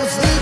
was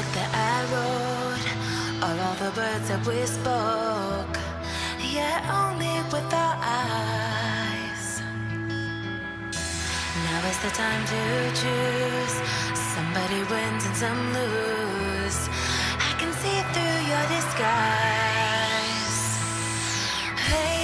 book that I wrote, all the words that we spoke. Yeah, only with our eyes. Now is the time to choose. Somebody wins and some lose. I can see through your disguise. Lay